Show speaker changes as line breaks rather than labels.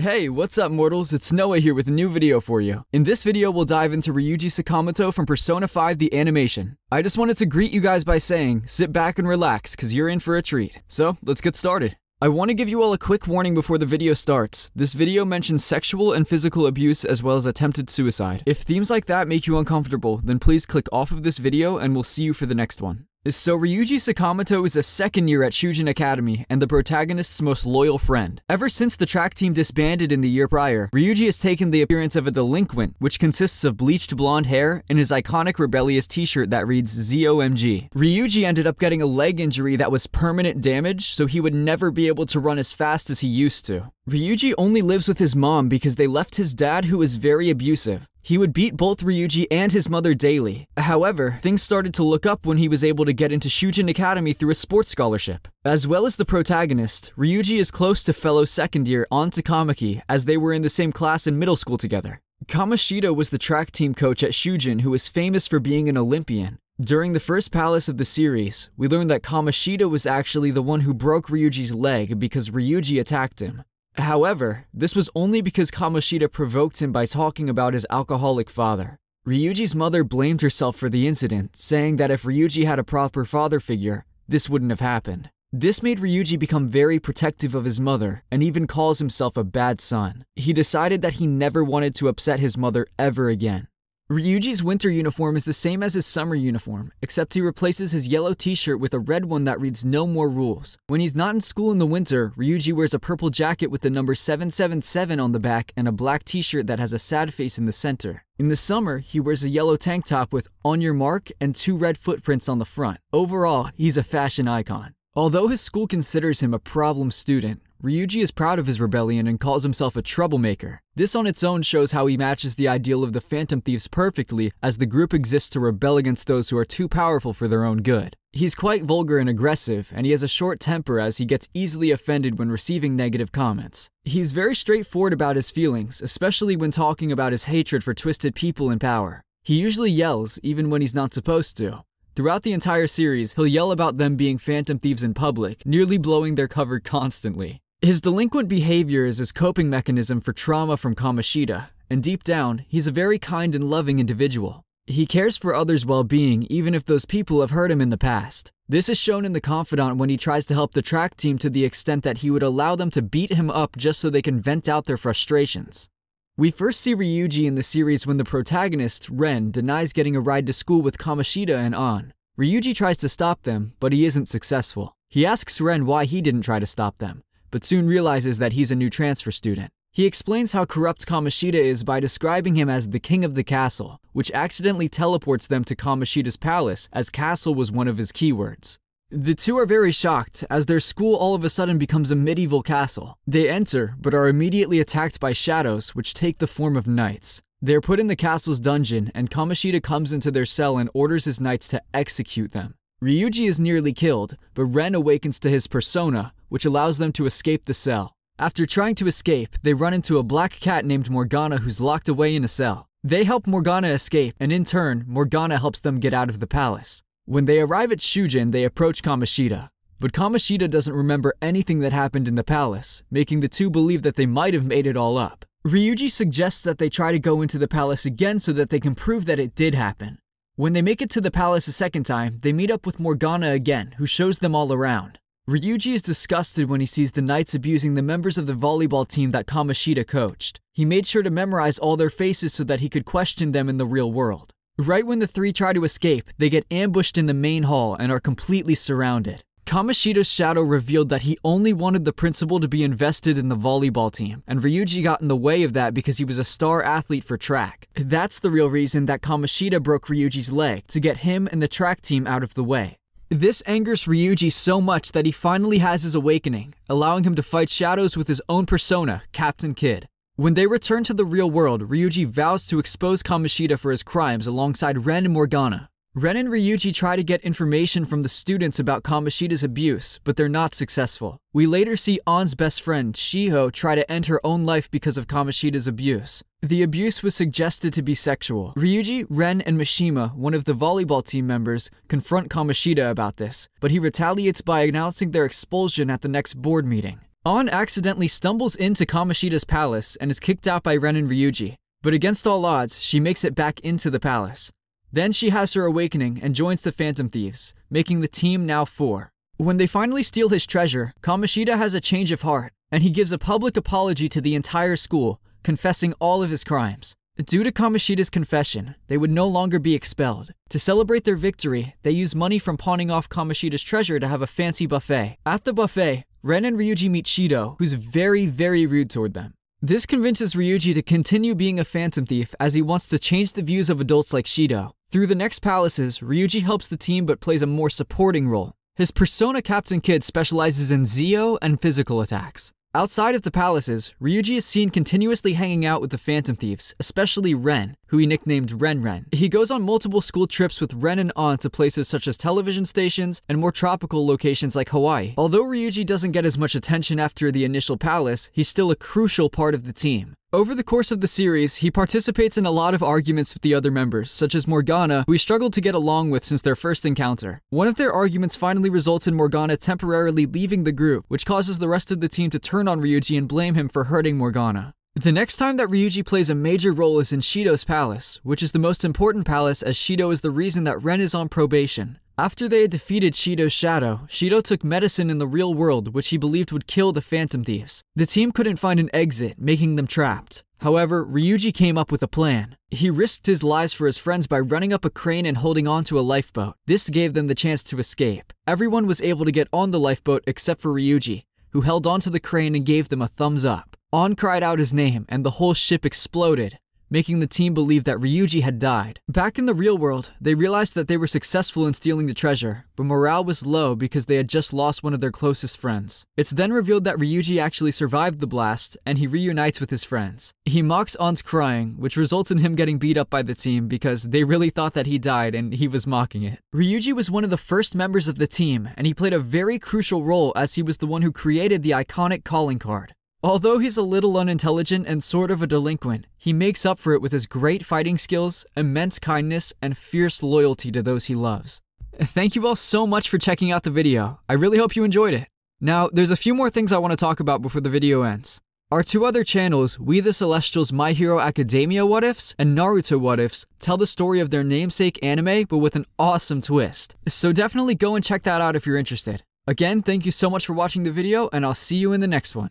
Hey, what's up mortals? It's Noah here with a new video for you. In this video, we'll dive into Ryuji Sakamoto from Persona 5 the animation. I just wanted to greet you guys by saying, sit back and relax, cause you're in for a treat. So, let's get started. I want to give you all a quick warning before the video starts. This video mentions sexual and physical abuse as well as attempted suicide. If themes like that make you uncomfortable, then please click off of this video and we'll see you for the next one. So Ryuji Sakamoto is a second year at Shujin Academy and the protagonist's most loyal friend. Ever since the track team disbanded in the year prior, Ryuji has taken the appearance of a delinquent, which consists of bleached blonde hair and his iconic rebellious t-shirt that reads ZOMG. Ryuji ended up getting a leg injury that was permanent damage, so he would never be able to run as fast as he used to. Ryuji only lives with his mom because they left his dad who is very abusive. He would beat both Ryuji and his mother daily. However, things started to look up when he was able to get into Shujin Academy through a sports scholarship. As well as the protagonist, Ryuji is close to fellow second year Ann Takamaki as they were in the same class in middle school together. Kamoshida was the track team coach at Shujin who was famous for being an Olympian. During the first palace of the series, we learned that Kamoshida was actually the one who broke Ryuji's leg because Ryuji attacked him. However, this was only because Kamoshida provoked him by talking about his alcoholic father. Ryuji's mother blamed herself for the incident, saying that if Ryuji had a proper father figure, this wouldn't have happened. This made Ryuji become very protective of his mother and even calls himself a bad son. He decided that he never wanted to upset his mother ever again. Ryuji's winter uniform is the same as his summer uniform, except he replaces his yellow t-shirt with a red one that reads No More Rules. When he's not in school in the winter, Ryuji wears a purple jacket with the number 777 on the back and a black t-shirt that has a sad face in the center. In the summer, he wears a yellow tank top with On Your Mark and two red footprints on the front. Overall, he's a fashion icon. Although his school considers him a problem student, Ryuji is proud of his rebellion and calls himself a troublemaker. This on its own shows how he matches the ideal of the Phantom Thieves perfectly, as the group exists to rebel against those who are too powerful for their own good. He's quite vulgar and aggressive, and he has a short temper as he gets easily offended when receiving negative comments. He's very straightforward about his feelings, especially when talking about his hatred for twisted people in power. He usually yells, even when he's not supposed to. Throughout the entire series, he'll yell about them being phantom thieves in public, nearly blowing their cover constantly. His delinquent behavior is his coping mechanism for trauma from Kamoshida, and deep down, he's a very kind and loving individual. He cares for others' well being even if those people have hurt him in the past. This is shown in The Confidant when he tries to help the track team to the extent that he would allow them to beat him up just so they can vent out their frustrations. We first see Ryuji in the series when the protagonist, Ren, denies getting a ride to school with Kamoshida and An. Ryuji tries to stop them, but he isn't successful. He asks Ren why he didn't try to stop them but soon realizes that he's a new transfer student. He explains how corrupt Kamoshida is by describing him as the king of the castle, which accidentally teleports them to Kamoshida's palace, as castle was one of his keywords. The two are very shocked, as their school all of a sudden becomes a medieval castle. They enter, but are immediately attacked by shadows, which take the form of knights. They are put in the castle's dungeon, and Kamoshida comes into their cell and orders his knights to execute them. Ryuji is nearly killed, but Ren awakens to his persona, which allows them to escape the cell. After trying to escape, they run into a black cat named Morgana who's locked away in a cell. They help Morgana escape, and in turn, Morgana helps them get out of the palace. When they arrive at Shujin, they approach Kamoshida. But Kamoshida doesn't remember anything that happened in the palace, making the two believe that they might have made it all up. Ryuji suggests that they try to go into the palace again so that they can prove that it did happen. When they make it to the palace a second time, they meet up with Morgana again, who shows them all around. Ryuji is disgusted when he sees the knights abusing the members of the volleyball team that Kamoshida coached. He made sure to memorize all their faces so that he could question them in the real world. Right when the three try to escape, they get ambushed in the main hall and are completely surrounded. Kamoshida's shadow revealed that he only wanted the principal to be invested in the volleyball team, and Ryuji got in the way of that because he was a star athlete for track. That's the real reason that Kamoshida broke Ryuji's leg, to get him and the track team out of the way. This angers Ryuji so much that he finally has his awakening, allowing him to fight shadows with his own persona, Captain Kidd. When they return to the real world, Ryuji vows to expose Kamoshida for his crimes alongside Ren and Morgana. Ren and Ryuji try to get information from the students about Kamoshida's abuse, but they're not successful. We later see An's best friend, Shiho, try to end her own life because of Kamoshida's abuse. The abuse was suggested to be sexual. Ryuji, Ren, and Mishima, one of the volleyball team members, confront Kamoshida about this, but he retaliates by announcing their expulsion at the next board meeting. An accidentally stumbles into Kamoshida's palace and is kicked out by Ren and Ryuji, but against all odds, she makes it back into the palace. Then she has her awakening and joins the Phantom Thieves, making the team now four. When they finally steal his treasure, Kamoshida has a change of heart, and he gives a public apology to the entire school, confessing all of his crimes. Due to Kamoshida's confession, they would no longer be expelled. To celebrate their victory, they use money from pawning off Kamoshida's treasure to have a fancy buffet. At the buffet, Ren and Ryuji meet Shido, who's very, very rude toward them. This convinces Ryuji to continue being a phantom thief as he wants to change the views of adults like Shido. Through the next palaces, Ryuji helps the team but plays a more supporting role. His persona Captain Kidd specializes in Zio and physical attacks. Outside of the palaces, Ryuji is seen continuously hanging out with the Phantom Thieves, especially Ren, who he nicknamed Ren Ren. He goes on multiple school trips with Ren and An to places such as television stations and more tropical locations like Hawaii. Although Ryuji doesn't get as much attention after the initial palace, he's still a crucial part of the team. Over the course of the series, he participates in a lot of arguments with the other members, such as Morgana, who he struggled to get along with since their first encounter. One of their arguments finally results in Morgana temporarily leaving the group, which causes the rest of the team to turn on Ryuji and blame him for hurting Morgana. The next time that Ryuji plays a major role is in Shido's palace, which is the most important palace as Shido is the reason that Ren is on probation. After they had defeated Shido's shadow, Shido took medicine in the real world which he believed would kill the Phantom Thieves. The team couldn't find an exit, making them trapped. However, Ryuji came up with a plan. He risked his lives for his friends by running up a crane and holding onto a lifeboat. This gave them the chance to escape. Everyone was able to get on the lifeboat except for Ryuji, who held onto the crane and gave them a thumbs up. Ann cried out his name and the whole ship exploded making the team believe that Ryuji had died. Back in the real world, they realized that they were successful in stealing the treasure, but morale was low because they had just lost one of their closest friends. It's then revealed that Ryuji actually survived the blast, and he reunites with his friends. He mocks An's crying, which results in him getting beat up by the team because they really thought that he died and he was mocking it. Ryuji was one of the first members of the team, and he played a very crucial role as he was the one who created the iconic calling card. Although he's a little unintelligent and sort of a delinquent, he makes up for it with his great fighting skills, immense kindness, and fierce loyalty to those he loves. Thank you all so much for checking out the video. I really hope you enjoyed it. Now, there's a few more things I want to talk about before the video ends. Our two other channels, We the Celestials My Hero Academia What Ifs and Naruto What Ifs, tell the story of their namesake anime but with an awesome twist. So definitely go and check that out if you're interested. Again, thank you so much for watching the video and I'll see you in the next one.